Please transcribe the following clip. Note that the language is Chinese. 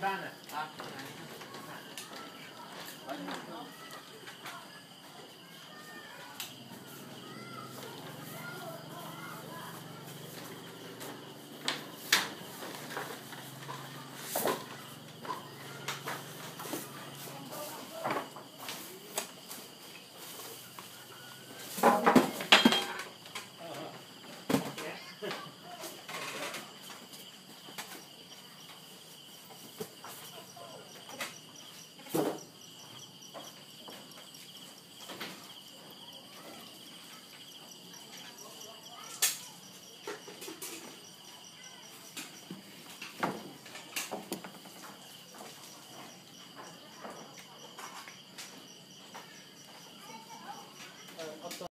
干的啊！